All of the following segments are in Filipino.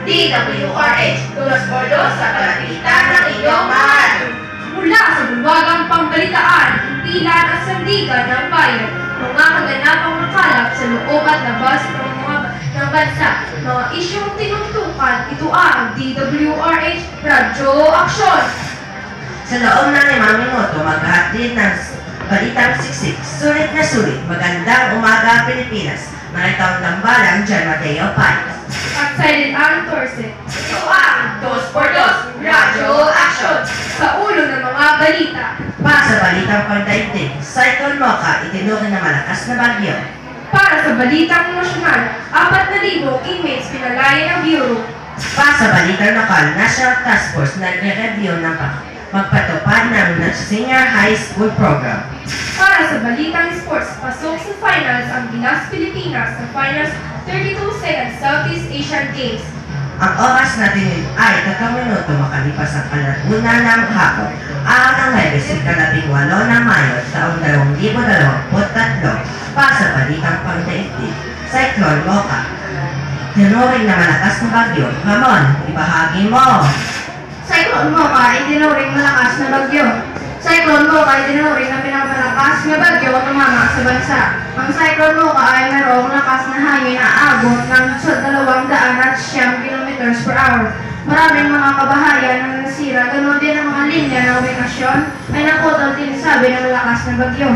DWRH Dulas Ordo sa palapitan ng iyong mahal. Mula sa buwagang pangbalitaan, pilan at sandigan ng bayan, mga kaganapang makalap sa loob at labas ng mga ng bansa, mga isyong tinungtukan, ito ang DWRH Radyo Aksyon. Sa loob ng limang minuto, maghatid ng balitang siksik, sulit na sulit, magandang umaga Pilipinas. Mga tambalang John Mateo Paz. At silent ang torse. Ito ang Dos por Dos Radyo Aksyon. Sa ulo ng mga balita. Pa sa balitang pandaigdig, Cyclone Mocha itinuring na malakas na bagyo. Para sa balitang nasyonal, 4,000 inmates pinalaya ng Bureau. Pa sa balitang lokal, National Task Force nagre-review ng pag- magpatupad ng senior high school program. Para sa balitang sports, pasok sa finals ang Gilas Pilipinas sa finals 32 seconds Southeast Asian Games. Ang oras natin ay tatlong minuto makalipas ang kalaguna ng hapon. Araw ng Huwebes, ikalabing walo ng Mayo, taong 2023. Pa sa balitang pangdaigdig, Cyclone Mocha. Tinuring na malakas na bagyo. Ramon, ibahagi mo. Cyclone Mocha ay tinuring malakas na bagyo. Cyclone Mocha ay tinuring na pinamalakas na bagyo at tumama sa bansa. Ang Cyclone Mocha ay mayroong lakas na hangin na abot ng sa 200 at siyam kilometers per hour. Maraming mga kabahayan ang nasira, ganoon din ang mga linya ng ubikasyon ay naputol din sabi ng malakas na bagyo.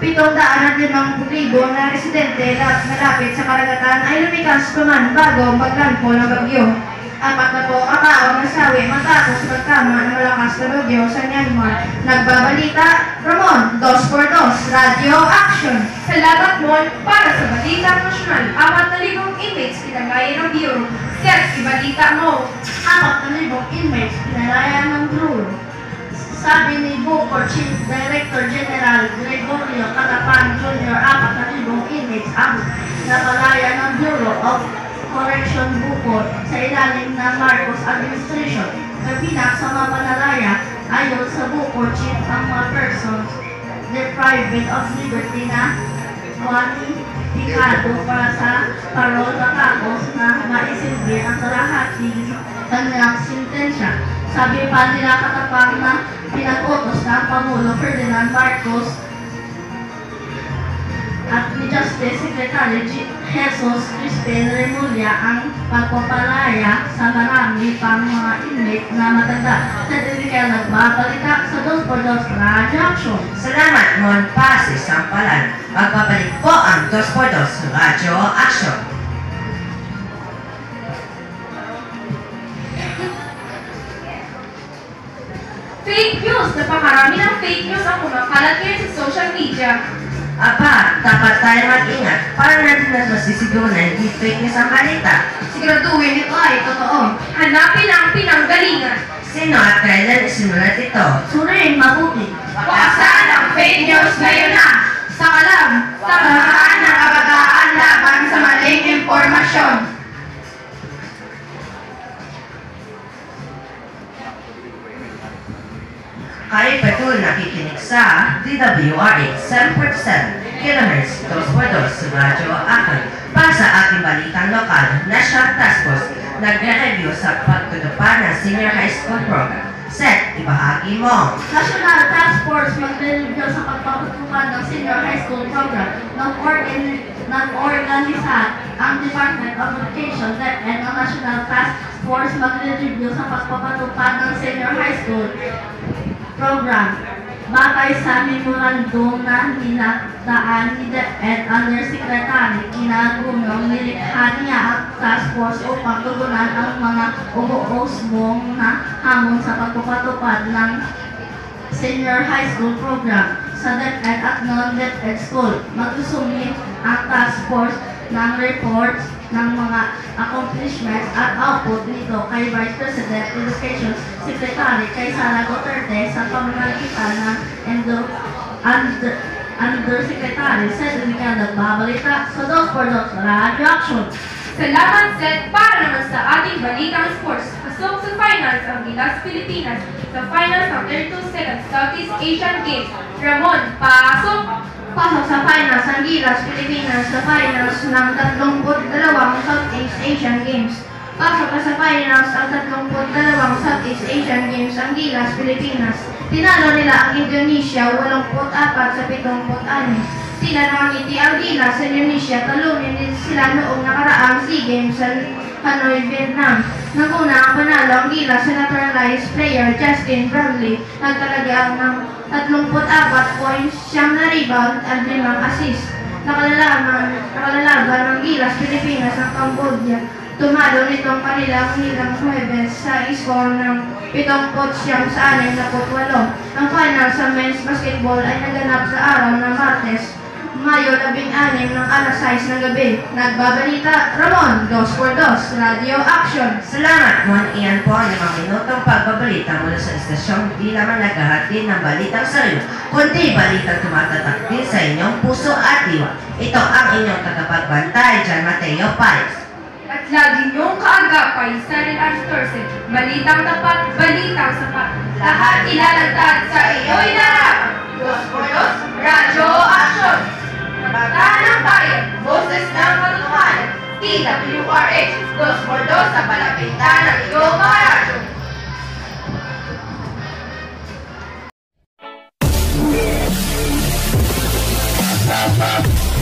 Pitong daan at limang libo na residente na malapit sa karagatan ay lumikas pa man bago maglandfall ng bagyo. Apat na po katao nasawi matapos magtama ng malakas na bagyo sa Myanmar. Nagbabalita, Ramon, 2 por 2, Radio Action. Salamat mo para sa Balitang Nasyonal. Apat na libong inmates pinagaya ng Bureau. Sir, ibalita mo. apat na libong inmates pinalaya ng Bureau. Sabi ni Bukor Chief Director General Gregorio Catapan Jr., apat na libong inmates ang napalaya ng Bureau of Correction Bukor sa ilalim ng Marcos Administration. Kabilang sa mga panalaya, ayon sa Bukor Chief ang mga persons deprived of liberty na kwalipikado para sa parol matapos na maisilbi ang kalahati ng kanilang sintensya. Sabi pa nila katapang na pinag-utos ng Pangulo Ferdinand Marcos at Justice Secretary. Jesus Crispin Remulla ang pagpapalaya sa marami pang mga inmate na matanda. Sa dinikaya nagbabalita sa Dos por Dos Radio Action. Salamat, Mon Pasi Sampalan. Magbabalik po ang 2 por 2 Radio Action. Fake news! Napakarami ng fake news ang kumakalat ngayon sa social media. Apa, dapat tayo mag-ingat para natin na masisiguro na hindi fake news ang balita. Siguraduhin ito ay totoo. Hanapin ang pinanggalingan. Sino at kailan isinulat ito? Suriin mabuti. Wakasan ang fake news ngayon na! Sa kalam, samahan ng kabataan laban sa maling impormasyon. Kayo patuloy nakikinig sa DWRH 7% kHz 2x2 Radyo Akan para sa ating balitang lokal, National Task Force nagre-review sa pagtutupad ng senior high school program. Seth, ibahagi mo. National Task Force magre-review sa pagpapatupad ng Senior High School Program ng organ ng organisa ang Department of Education and ang National Task Force magre-review sa pagpapatupad ng Senior High School Program. Batay sa memorandum na ninataan ni DepEd Undersecretary Kinagumong nilikha niya ang task force upang tugunan ang mga umuusbong na hamon sa pagpapatupad ng senior high school program sa DepEd at non-DepEd school. Magsusumit ang task force ng reports ng mga accomplishments at output nito kay Vice President Education Secretary kay Sara Duterte sa pamamagitan ng Endo, under, Undersecretary sa Delikang Nagbabalita sa Dos por Dos Radio Action. Salamat, Seth, para naman sa ating balitang sports. Pasok sa finals ang Gilas Pilipinas sa finals ng 32 seconds Southeast Asian Games. Ramon, pasok! Pasok sa finals ang Gilas Pilipinas sa finals ng 32 Southeast Asian Games. Pasok pa sa finals ang 32 Southeast Asian Games ang Gilas Pilipinas. Tinalo nila ang Indonesia 84 sa 76. Sila nakangiti ang Gilas sa Indonesia. Talunin sila noong nakaraang SEA Games sa Hanoi, Vietnam. Naguna ang panalo ang Gilas sa naturalized player Justin Bradley. Nagtalaga ng 34 points, siyam na rebound at limang assist. Nakalalaman, nakalalaban ng Gilas, Pilipinas ng Cambodia. Tumalo nitong kanilang nilang Huwebes sa score ng 7 siyam sa 6 na Ang final sa men's basketball ay naganap sa araw ng Martes, Mayo 16 ng alas 6 ng gabi. Nagbabalita, Ramon, 2 por 2, Radio Action. Salamat, Juan. Iyan po ang limang minutong pagbabalita mula sa istasyong di naman naghahatid ng balitang sa iyo, kundi balitang tumatatak din sa inyong puso at diwa. Ito ang inyong tagapagbantay, John Mateo Paez. At lagi niyong kaagapay sa Rin Arthursen. Balitang tapat, balitang sapat. Lahat ilalagtad sa iyo'y narap. Dos por dos, Radyo Action. Bataan ng bayan, boses ng katotohanan. TWRH, dos por dos sa palapitan ng iyong mga radyo. Thank